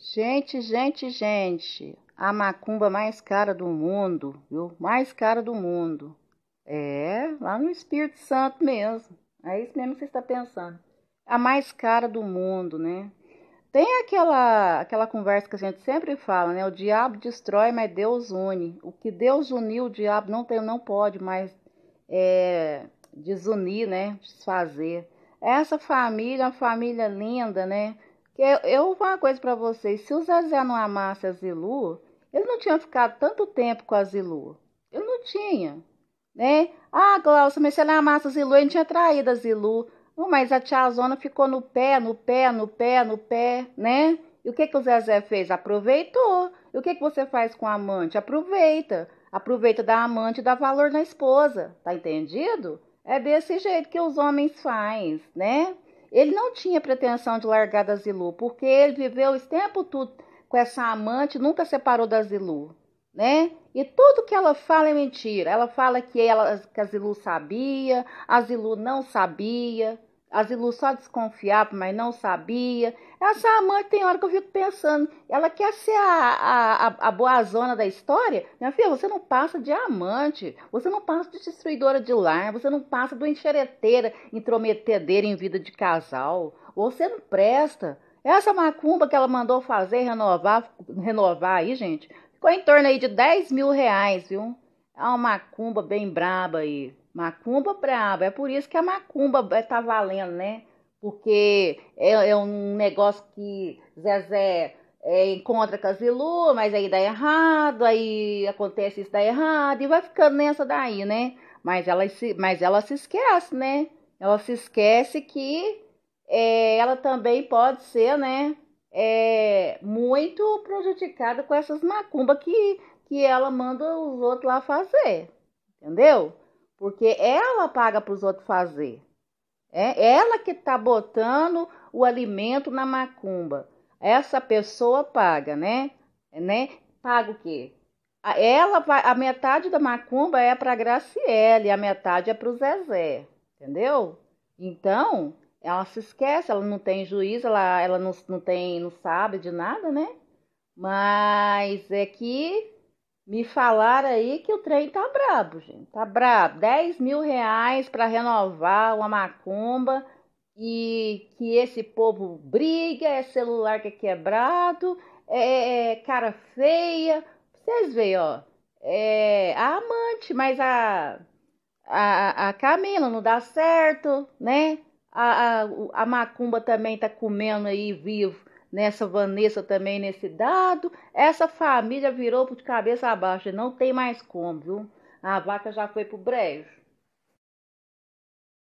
Gente, gente, gente, a macumba mais cara do mundo, viu? Mais cara do mundo. É, lá no Espírito Santo mesmo. É isso mesmo que você está pensando. A mais cara do mundo, né? Tem aquela, aquela conversa que a gente sempre fala, né? O diabo destrói, mas Deus une. O que Deus uniu, o diabo não, tem, não pode mais é, desunir, né? Desfazer. Essa família, uma família linda, né? Eu, eu vou falar uma coisa para vocês: se o Zezé não amasse a Zilu, ele não tinha ficado tanto tempo com a Zilu. Ele não tinha, né? Ah, Glaucia, mas se ele amasse a Zilu, ele tinha traído a Zilu. Não, mas a tia Zona ficou no pé, no pé, no pé, no pé, né? E o que, que o Zezé fez? Aproveitou. E o que, que você faz com a amante? Aproveita. Aproveita da amante e dá valor na esposa. Tá entendido? É desse jeito que os homens fazem, né? Ele não tinha pretensão de largar da Zilu, porque ele viveu esse tempo todo com essa amante, nunca separou da Zilu, né? E tudo que ela fala é mentira. Ela fala que, ela, que a Zilu sabia, a Zilu não sabia, a Zilu só desconfiava, mas não sabia. Essa amante tem hora que eu fico pensando, ela quer ser a, a, a boazona da história? Minha filha, você não passa de amante, você não passa de destruidora de lar, você não passa do enxereteira, intrometedeira em vida de casal. Você não presta. Essa macumba que ela mandou fazer, renovar, renovar aí, gente, ficou em torno aí de 10 mil reais, viu? É uma macumba bem braba aí. Macumba braba. É por isso que a macumba tá valendo, né? Porque é, é um negócio que Zezé é, encontra Zilu, mas aí dá errado, aí acontece isso, dá errado, e vai ficando nessa daí, né? Mas ela se, mas ela se esquece, né? Ela se esquece que é, ela também pode ser, né? É, muito prejudicada com essas macumbas que, que ela manda os outros lá fazer, entendeu? Porque ela paga para os outros fazer. É ela que está botando o alimento na macumba. Essa pessoa paga, né? né? Paga o quê? Ela vai, a metade da macumba é para Graciele, a metade é para o Zezé, entendeu? Então, ela se esquece, ela não tem juízo, ela, ela não, não tem, não sabe de nada, né? Mas é que me falaram aí que o trem tá brabo, gente. Tá brabo. 10 mil reais para renovar uma macumba e que esse povo briga, é celular que é quebrado, é, é, é cara feia. Vocês veem, ó. É a amante, mas a, a, a Camila não dá certo, né? A, a, a macumba também tá comendo aí vivo nessa Vanessa também nesse dado. Essa família virou de cabeça abaixo, não tem mais como, viu? A vaca já foi pro brejo.